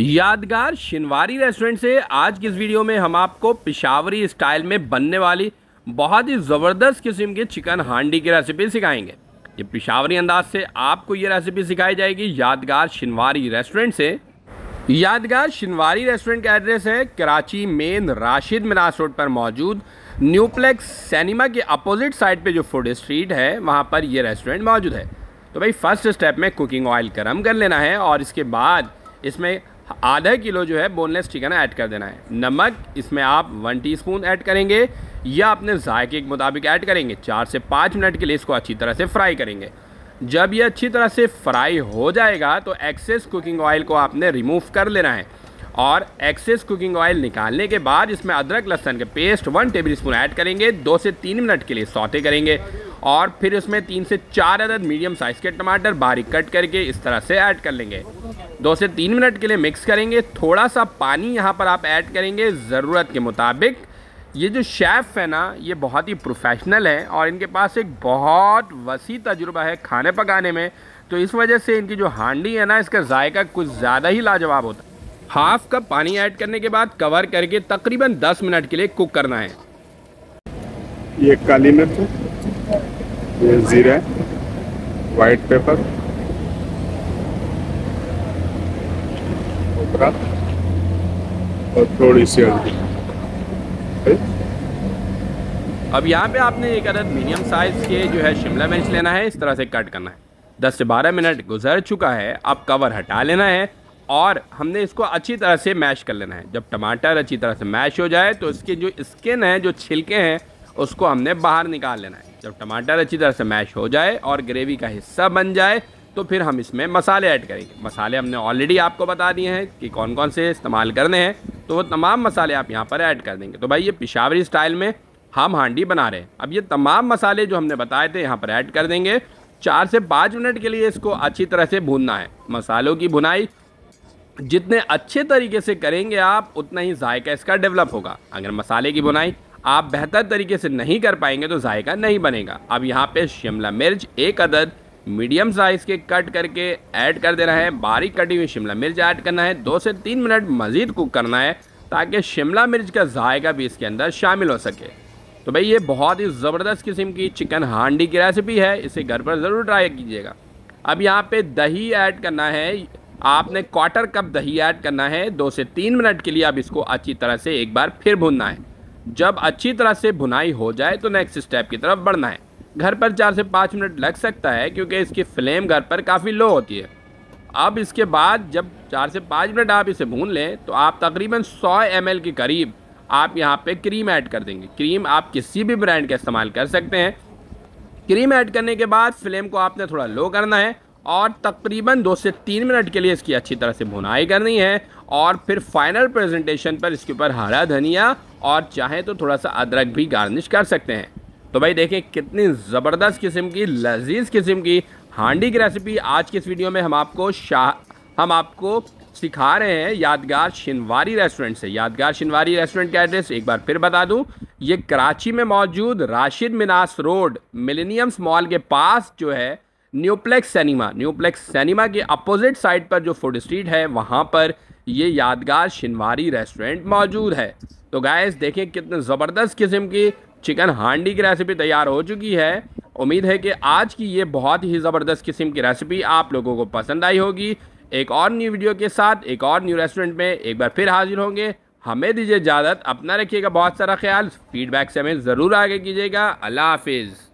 यादगार शिनवारी रेस्टोरेंट से आज की इस वीडियो में हम आपको पिशावरी स्टाइल में बनने वाली बहुत ही ज़बरदस्त किस्म के चिकन हांडी की रेसिपी सिखाएँगे। ये पिशावरी अंदाज से आपको ये रेसिपी सिखाई जाएगी यादगार शिनवारी रेस्टोरेंट से। यादगार शिनवारी रेस्टोरेंट का एड्रेस है कराची मेन राशिद मिनास रोड पर मौजूद। न्यूप्लेक्स सिनेमा के अपोजिट साइड पे जो फ़ूड स्ट्रीट है, वहाँ पर ये रेस्टोरेंट मौजूद है। तो भाई फ़र्स्ट स्टेप में कुकिंग ऑयल गर्म कर लेना है और इसके बाद इसमें आधा किलो जो है बोनलेस चिकन ऐड कर देना है। नमक, इसमें आप वन टीस्पून ऐड करेंगे, या अपने जायके के मुताबिक ऐड करेंगे। चार से पाँच मिनट के लिए इसको अच्छी तरह से फ्राई करेंगे। जब ये अच्छी तरह से फ्राई हो जाएगा तो एक्सेस कुकिंग ऑयल को आपने रिमूव कर लेना है। और एक्सेस कुकिंग ऑयल निकालने के बाद इसमें अदरक, लहसन के paste one tablespoon add करेंगे। दो से तीन मिनट के लिए सौते करेंगे। और फिर इसमें तीन से चार अदद मीडियम साइज़ के टमाटर बारीक कट करके इस तरह से ऐड कर लेंगे। दो से तीन मिनट के लिए मिक्स करेंगे। थोड़ा सा पानी यहाँ पर आप ऐड करेंगे ज़रूरत के मुताबिक। ये जो शेफ़ है ना, ये बहुत ही प्रोफेशनल है और इनके पास एक बहुत वसी तजुर्बा है खाने पकाने में। तो इस वजह से इनकी जो हांडी है ना, इसका जायका कुछ ज़्यादा ही लाजवाब होता है। हाफ़ कप पानी ऐड करने के बाद कवर करके तकरीबन 10 मिनट के लिए कुक करना है। ये काली मिर्च ये ज़ीरा वाइट पेपर ओकरा और थोड़ी सी हल्दी अब यहाँ पे आपने एक अदद मीडियम साइज़ के जो है शिमला मिर्च लेना है, इस तरह से कट करना है। 10 से 12 मिनट गुजर चुका है, अब कवर हटा लेना है, और हमने इसको अच्छी तरह से मैश कर लेना है। जब टमाटर अच्छी तरह से मैश हो जाए तो इसके जो स्किन है, जो छिलके हैं, उसको हमने बाहर निकाल लेना है। जब टमाटर अच्छी तरह से मैश हो जाए, और ग्रेवी का हिस्सा बन जाए तो फिर हम इसमें मसाले ऐड करेंगे। मसाले हमने ऑलरेडी आपको बता दिए हैं कि कौन कौन से इस्तेमाल करने हैं तो वो तमाम मसाले आप यहाँ पर ऐड कर देंगे। तो भाई ये पिशावरी स्टाइल में हम हांडी बना रहे हैं। अब ये तमाम मसाले जो हमने बताए थे यहाँ पर ऐड कर देंगे। चार से पाँच मिनट के लिए इसको अच्छी तरह से भूनना है। मसालों की भुनाई जितने अच्छे तरीके से करेंगे आप, उतना ही जायका इसका डेवलप होगा। अगर मसाले की बुनाई आप बेहतर तरीके से नहीं कर पाएँगे तो जायका नहीं बनेगा। अब यहाँ पे शिमला मिर्च एक अदद मीडियम साइज़ के कट करके ऐड कर देना है। बारीक कटी हुई शिमला मिर्च ऐड करना है। दो से तीन मिनट मज़ीद कुक करना है ताकि शिमला मिर्च का जायका भी इसके अंदर शामिल हो सके। तो भाई, ये बहुत ही ज़बरदस्त किस्म की चिकन हांडी की रेसिपी है। इसे घर पर ज़रूर ट्राई कीजिएगा। अब यहाँ पे दही ऐड करना है। आपने क्वार्टर कप दही ऐड करना है। दो से तीन मिनट के लिए अब इसको अच्छी तरह से एक बार फिर भुनना है। जब अच्छी तरह से भुनाई हो जाए तो नेक्स्ट स्टेप की तरफ़ बढ़ना है। घर पर चार से पाँच मिनट लग सकता है, क्योंकि इसकी फ्लेम घर पर काफ़ी लो होती है। अब इसके बाद जब चार से पाँच मिनट आप इसे भून लें तो आप तकरीबन सौ एम के करीब आप यहाँ पे क्रीम ऐड कर देंगे। क्रीम आप किसी भी ब्रांड का इस्तेमाल कर सकते हैं। क्रीम ऐड करने के बाद फ्लेम को आपने थोड़ा लो करना है, और तकरीबन दो से तीन मिनट के लिए इसकी अच्छी तरह से भुनाई करनी है, और फिर फाइनल प्रेजेंटेशन पर इसके ऊपर हरा धनिया, और चाहे तो थोड़ा सा अदरक भी गार्निश कर सकते हैं। तो भाई देखें कितनी ज़बरदस्त किस्म की, लजीज किस्म की हांडी की रेसिपी आज की इस वीडियो में हम आपको शाह हम आपको सिखा रहे हैं यादगार शिनवारी रेस्टोरेंट से। यादगार शिनवारी रेस्टोरेंट का एड्रेस एक बार फिर बता दूँ, ये कराची में मौजूद Rashid Minhas road, Millenniums mall के पास जो है, न्यूप्लेक्स सिनेमा न्यूप्लेक्स सिनेमा के अपोजिट साइड पर जो फ़ूड स्ट्रीट है, वहाँ पर ये यादगार शिनवारी रेस्टोरेंट मौजूद है। तो गैस देखें कितने ज़बरदस्त किस्म की चिकन हांडी की रेसिपी तैयार हो चुकी है। उम्मीद है कि आज की ये बहुत ही ज़बरदस्त किस्म की रेसिपी आप लोगों को पसंद आई होगी। एक और न्यू वीडियो के साथ, एक और न्यू रेस्टोरेंट में एक बार फिर हाजिर होंगे। हमें दीजिए इजाज़त, अपना रखिएगा बहुत सारा ख्याल। फीडबैक से हमें ज़रूर आगे कीजिएगा। अल्लाह हाफिज़।